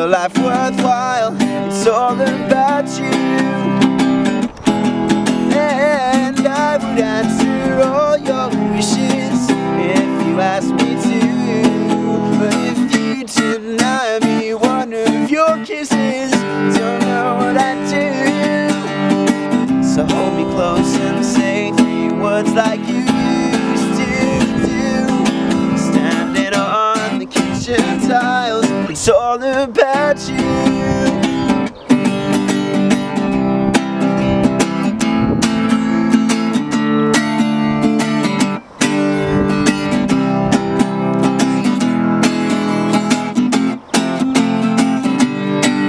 a life worthwhile. It's all about you. And I would answer all your wishes if you asked me to. But if you deny me one of your kisses, don't know what I'd do. So hold me close and say three words like you used to do. Standing on the kitchen tile you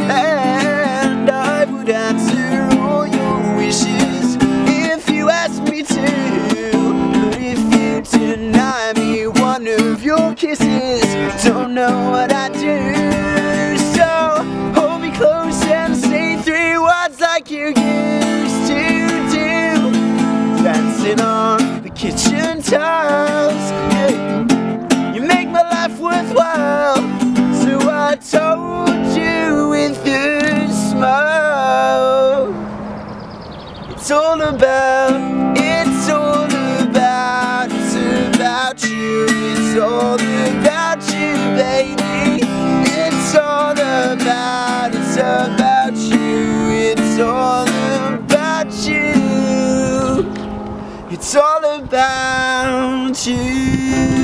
and I would answer all your wishes if you asked me to. But if you deny me one of your kisses, don't know what I do. Kitchen. Yeah. You make my life worthwhile. So I told you with a smile. It's all about, it's all about, it's about you. It's all about you, baby. It's all about, it's about It's all about you.